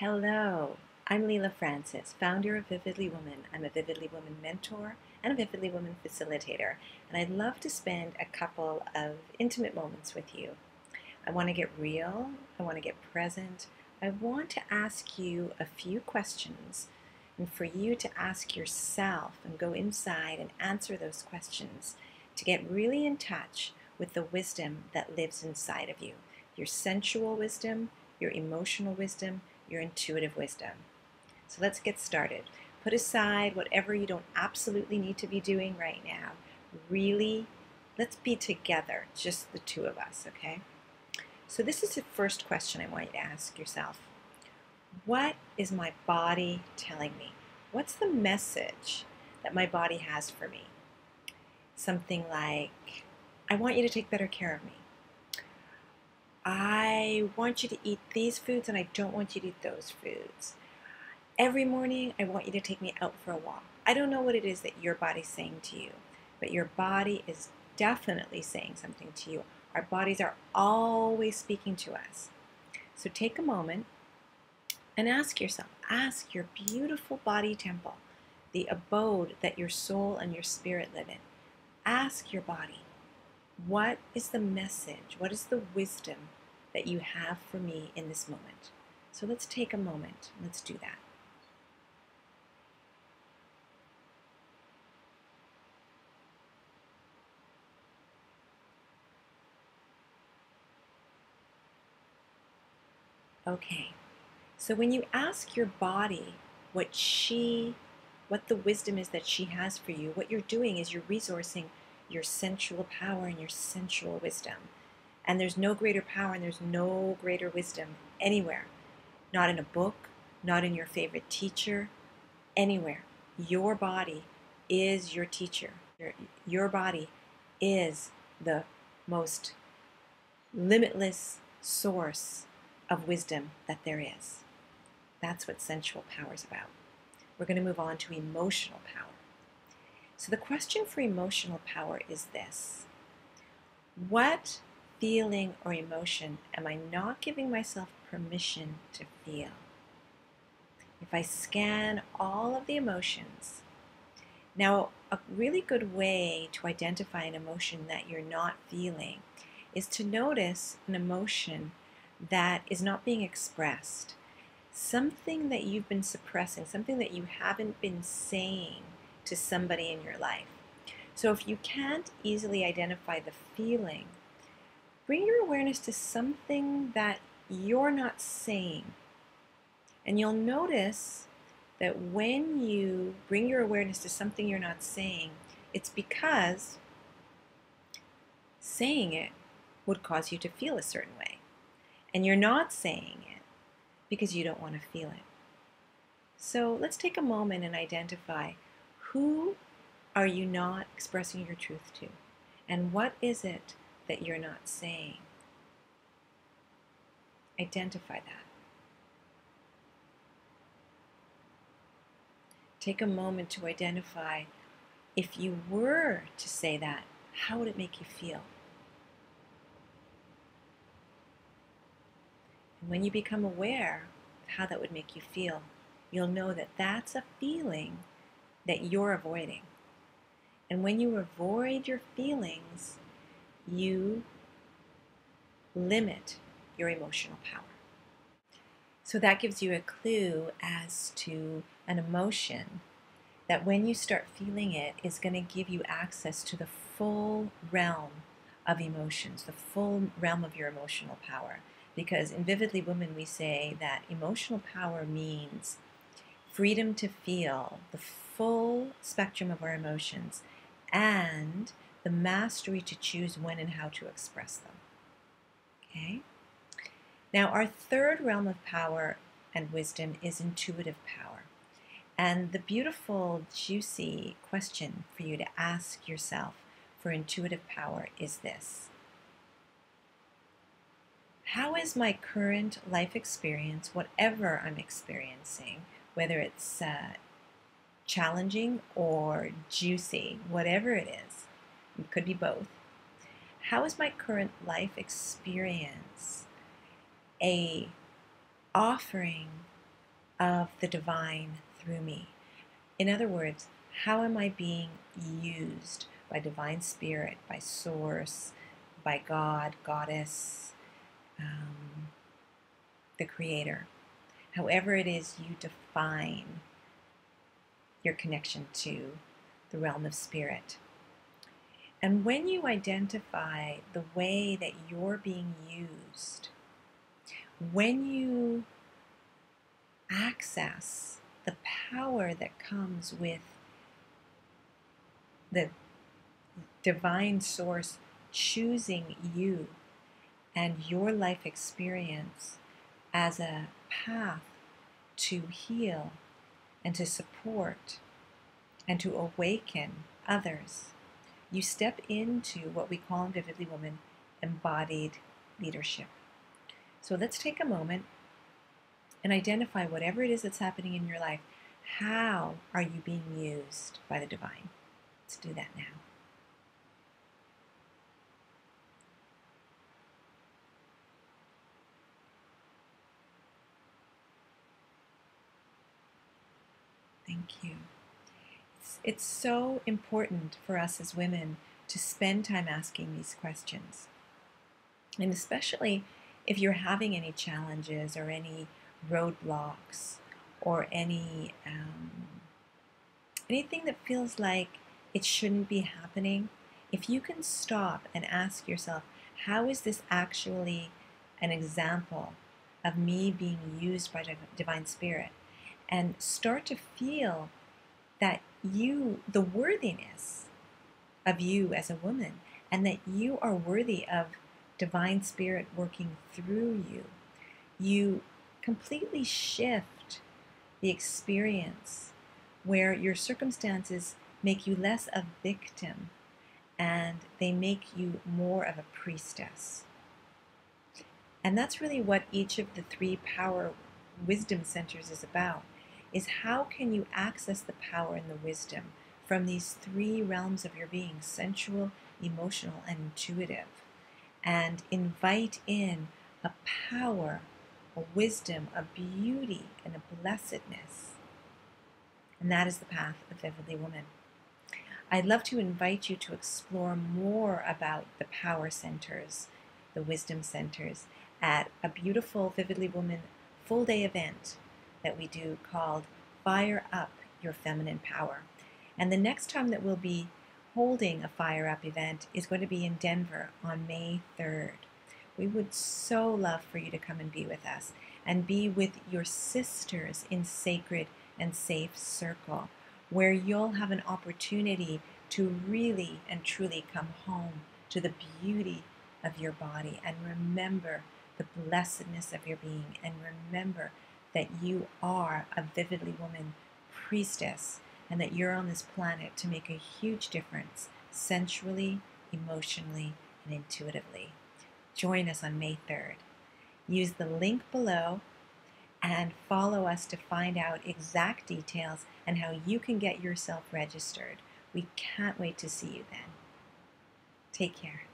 Hello, I'm Leela Francis, founder of Vividly Woman. I'm a Vividly Woman mentor and a Vividly Woman facilitator, and I'd love to spend a couple of intimate moments with you. I want to get real, I want to get present, I want to ask you a few questions, and for you to ask yourself and go inside and answer those questions to get really in touch with the wisdom that lives inside of you your sensual wisdom, your emotional wisdom your intuitive wisdom. So let's get started. Put aside whatever you don't absolutely need to be doing right now. Really, let's be together, just the two of us, okay? So, this is the first question I want you to ask yourself What is my body telling me? What's the message that my body has for me? Something like, I want you to take better care of me. I want you to eat these foods and I don't want you to eat those foods. Every morning, I want you to take me out for a walk. I don't know what it is that your body's saying to you, but your body is definitely saying something to you. Our bodies are always speaking to us. So take a moment and ask yourself, ask your beautiful body temple, the abode that your soul and your spirit live in. Ask your body, what is the message? What is the wisdom that you have for me in this moment. So let's take a moment. Let's do that. Okay, so when you ask your body what she, what the wisdom is that she has for you, what you're doing is you're resourcing your sensual power and your sensual wisdom. And there's no greater power and there's no greater wisdom anywhere. Not in a book, not in your favorite teacher, anywhere. Your body is your teacher. Your, your body is the most limitless source of wisdom that there is. That's what sensual power is about. We're going to move on to emotional power. So, the question for emotional power is this What feeling or emotion am I not giving myself permission to feel? If I scan all of the emotions, now a really good way to identify an emotion that you're not feeling is to notice an emotion that is not being expressed. Something that you've been suppressing, something that you haven't been saying to somebody in your life. So if you can't easily identify the feeling, bring your awareness to something that you're not saying. And you'll notice that when you bring your awareness to something you're not saying, it's because saying it would cause you to feel a certain way. And you're not saying it because you don't want to feel it. So let's take a moment and identify who are you not expressing your truth to? And what is it that you're not saying. Identify that. Take a moment to identify if you were to say that, how would it make you feel? And when you become aware of how that would make you feel, you'll know that that's a feeling that you're avoiding. And when you avoid your feelings, you limit your emotional power. So that gives you a clue as to an emotion that when you start feeling it is going to give you access to the full realm of emotions, the full realm of your emotional power. Because in Vividly Woman, we say that emotional power means freedom to feel the full spectrum of our emotions and the mastery to choose when and how to express them. Okay? Now, our third realm of power and wisdom is intuitive power. And the beautiful, juicy question for you to ask yourself for intuitive power is this How is my current life experience, whatever I'm experiencing, whether it's uh, challenging or juicy, whatever it is, it could be both. How is my current life experience a offering of the divine through me. In other words, how am I being used by divine spirit, by source, by God, goddess, um, the creator? However, it is you define your connection to the realm of spirit. And when you identify the way that you're being used, when you access the power that comes with the divine source choosing you and your life experience as a path to heal and to support and to awaken others, you step into what we call in Vividly Woman embodied leadership. So let's take a moment and identify whatever it is that's happening in your life. How are you being used by the divine? Let's do that now. Thank you. It's, it's so important for us as women to spend time asking these questions. And especially if you're having any challenges or any roadblocks or any um, anything that feels like it shouldn't be happening, if you can stop and ask yourself, how is this actually an example of me being used by divine spirit? and start to feel that you, the worthiness of you as a woman, and that you are worthy of divine spirit working through you, you completely shift the experience where your circumstances make you less a victim and they make you more of a priestess. And that's really what each of the three power wisdom centers is about is how can you access the power and the wisdom from these three realms of your being sensual, emotional, and intuitive and invite in a power, a wisdom, a beauty, and a blessedness. And that is the path of Vividly Woman. I'd love to invite you to explore more about the power centers, the wisdom centers, at a beautiful Vividly Woman full day event that we do called Fire Up Your Feminine Power. And the next time that we'll be holding a Fire Up event is going to be in Denver on May 3rd. We would so love for you to come and be with us and be with your sisters in sacred and safe circle where you'll have an opportunity to really and truly come home to the beauty of your body and remember the blessedness of your being and remember that you are a vividly woman priestess and that you're on this planet to make a huge difference sensually, emotionally, and intuitively. Join us on May 3rd. Use the link below and follow us to find out exact details and how you can get yourself registered. We can't wait to see you then. Take care.